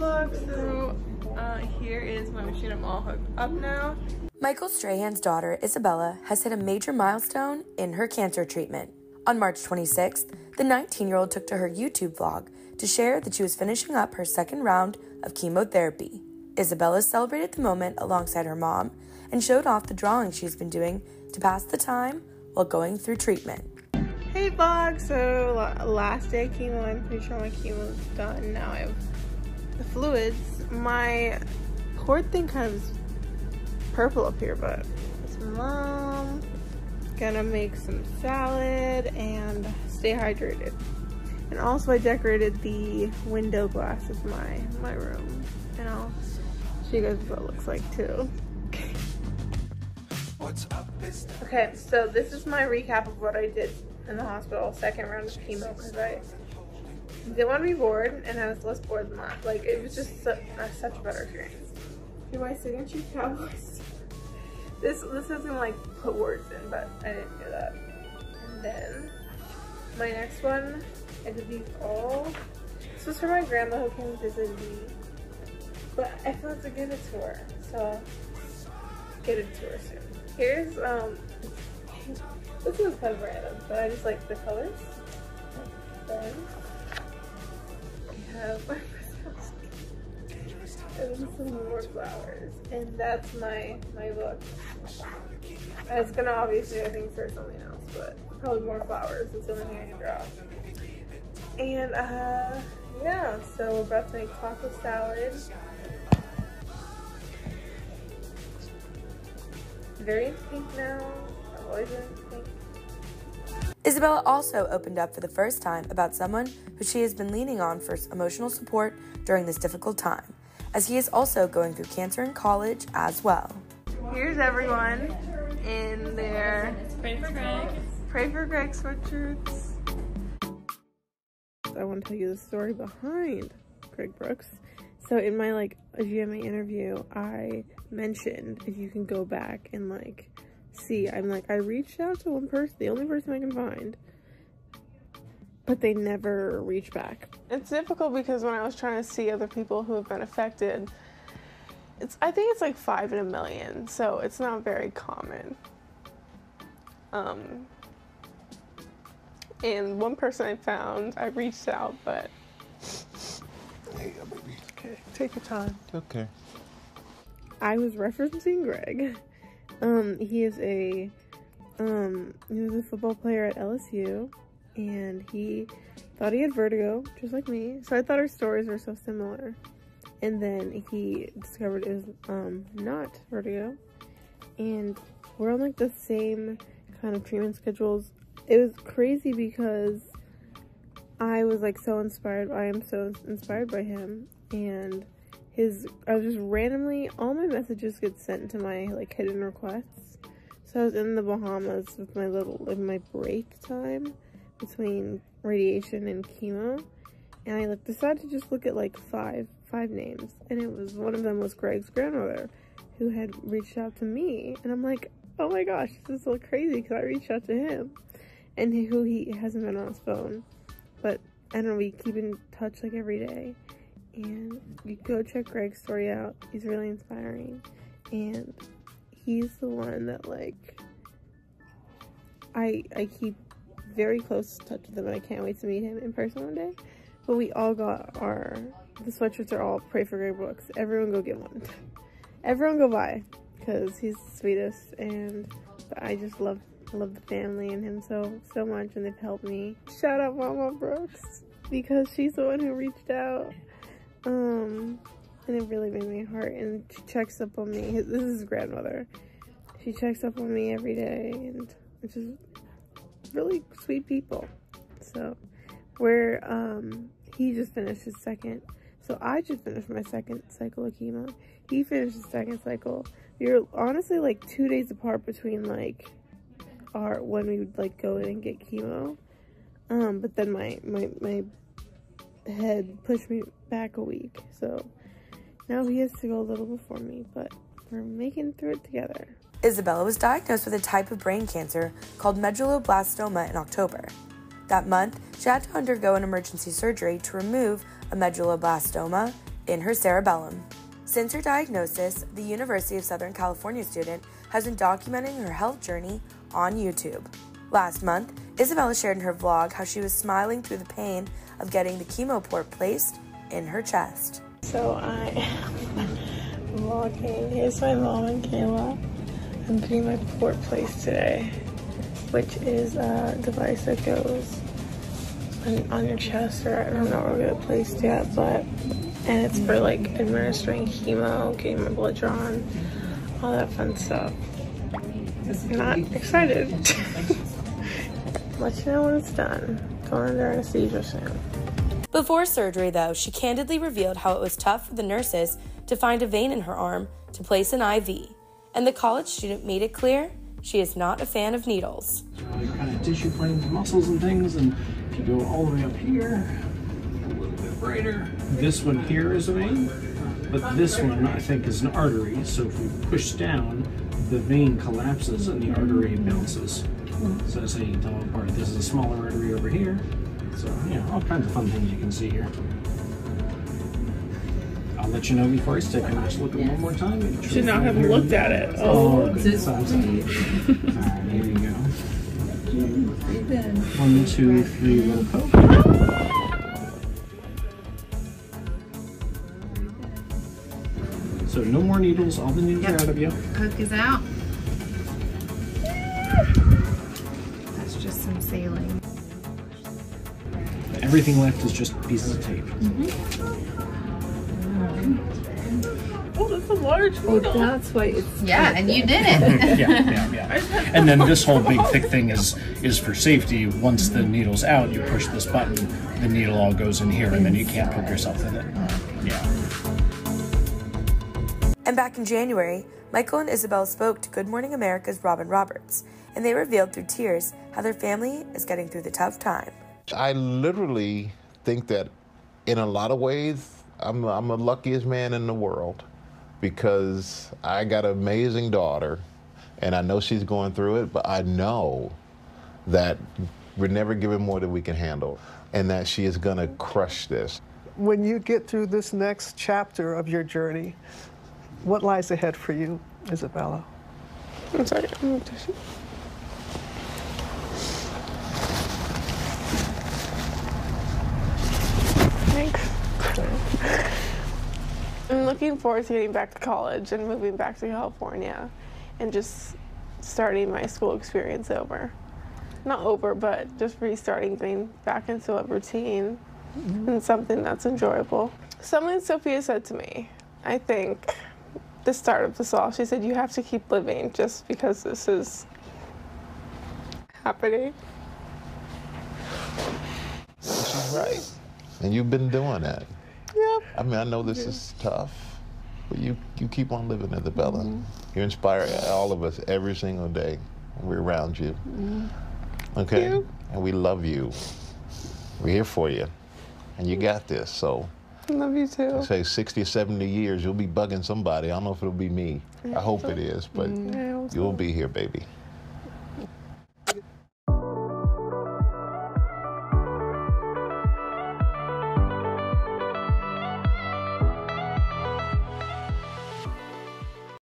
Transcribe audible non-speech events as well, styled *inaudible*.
vlog. So uh, here is my machine. I'm all hooked up now. Michael Strahan's daughter, Isabella, has hit a major milestone in her cancer treatment. On March 26th, the 19 year old took to her YouTube vlog to share that she was finishing up her second round of chemotherapy. Isabella celebrated the moment alongside her mom and showed off the drawing she's been doing to pass the time while going through treatment. Hey vlog, so last day chemo, I'm pretty sure my chemo's done. Now I have fluids. My cord thing kind of is purple up here, but it's my mom. Gonna make some salad and stay hydrated. And also I decorated the window glass of my, my room. And I'll show you guys what it looks like too. Okay, so this is my recap of what I did in the hospital, second round of chemo, because I didn't want to be bored, and I was less bored than that. Like, it was just su such a better experience. Do my signature cowboys. This, this isn't like put words in, but I didn't do that. And then, my next one, I did these all. This was for my grandma who came visit me. But I forgot to give it to her, so get it to her soon. Here's, um, *laughs* this is kind of random, but I just like the colors. Then have and some more flowers. And that's my, my book. I was gonna obviously, I think, for something else, but probably more flowers. It's the only thing I can draw. And, uh, yeah, so we're about to make taco salad. very pink now. I've always been pink. Isabella also opened up for the first time about someone who she has been leaning on for emotional support during this difficult time, as he is also going through cancer in college as well. Here's everyone in their Pray for Greg. Pray for Greg sweatshirts. I want to tell you the story behind Greg Brooks. So in my like a GMA interview, I mentioned if you can go back and like see, I'm like, I reached out to one person, the only person I can find, but they never reach back. It's difficult because when I was trying to see other people who have been affected, it's I think it's like five in a million, so it's not very common. Um, and one person I found, I reached out, but. Hey, baby. Okay, take your time. Okay. I was referencing Greg. *laughs* Um, he is a um, he was a football player at LSU, and he thought he had vertigo, just like me. So I thought our stories were so similar. And then he discovered it was um, not vertigo, and we're on like the same kind of treatment schedules. It was crazy because I was like so inspired. I am so inspired by him, and his I was just randomly all my messages get sent to my like hidden requests. So I was in the Bahamas with my little like my break time between radiation and chemo, and I like decided to just look at like five five names, and it was one of them was Greg's grandmother, who had reached out to me, and I'm like, oh my gosh, this is so crazy because I reached out to him, and who he hasn't been on his phone, but I don't know, we keep in touch like every day and you go check Greg's story out. He's really inspiring, and he's the one that like I I keep very close touch with him, and I can't wait to meet him in person one day. But we all got our the sweatshirts are all pray for Greg Brooks. Everyone go get one. Everyone go buy because he's the sweetest, and I just love love the family and him so so much, and they've helped me. Shout out Mama Brooks because she's the one who reached out. Um, and it really made me heart. And she checks up on me. This is his grandmother. She checks up on me every day, and it's just really sweet people. So, where um, he just finished his second. So I just finished my second cycle of chemo. He finished his second cycle. We were honestly like two days apart between like our when we would like go in and get chemo. Um, but then my my my head pushed me back a week. So now he has to go a little before me, but we're making through it together. Isabella was diagnosed with a type of brain cancer called medulloblastoma in October. That month, she had to undergo an emergency surgery to remove a medulloblastoma in her cerebellum. Since her diagnosis, the University of Southern California student has been documenting her health journey on YouTube. Last month, Isabella shared in her vlog how she was smiling through the pain of getting the chemo port placed in her chest. So I am vlogging. Here's my mom and Kayla. I'm getting my port placed today, which is a device that goes on, on your chest, or I don't know where we it placed yet, but and it's for like administering chemo, getting my blood drawn, all that fun stuff. Not excited. *laughs* Let you know when it's done. Going under anesthesia soon. Before surgery, though, she candidly revealed how it was tough for the nurses to find a vein in her arm to place an IV. And the college student made it clear she is not a fan of needles. kind of tissue planes, muscles, and things. And if you go all the way up here, a little bit brighter, this one here is a vein, but this one I think is an artery. So if we push down, the vein collapses and the artery bounces. So that's how you can tell apart. This is a smaller artery over here. So yeah, all kinds of fun things you can see here. I'll let you know before I stick and just look at it one more time. Make sure Should not have here- looked at it. Oh, Oh, good. So I'm sorry. Alright, here you go. One, two, three, little poke. Ah! So no more needles, all the needles are out of you. Cook is out. Just some saline. Everything left is just pieces of tape. Mm -hmm. oh, that's a large Oh, that's why it's. Yeah, and you did it. *laughs* yeah, yeah, yeah. And then this whole big thick thing is is for safety. Once the needle's out, you push this button, the needle all goes in here, and then you can't poke yourself in it. Yeah. And back in January, Michael and Isabel spoke to Good Morning America's Robin Roberts, and they revealed through tears how their family is getting through the tough time. I literally think that in a lot of ways, I'm, I'm the luckiest man in the world because I got an amazing daughter and I know she's going through it, but I know that we're never given more than we can handle and that she is going to crush this. When you get through this next chapter of your journey, what lies ahead for you, Isabella? I'm sorry. I'm tissue. Thanks. I'm looking forward to getting back to college and moving back to California and just starting my school experience over. Not over, but just restarting, getting back into a routine mm-hmm. and something that's enjoyable. Something Sophia said to me, I think, the start of this all, she said, You have to keep living just because this is happening. She's right. And you've been doing that. I mean, I know this is tough, but you, you keep on living, Isabella. Mm-hmm. You inspire all of us every single day. We're around you. Mm-hmm. Okay? you. And we love you. We're here for you. And you mm. got this. So, I love you too. say 60 70 years, you'll be bugging somebody. I don't know if it'll be me. I hope it is, but I hope so. you'll be here, baby.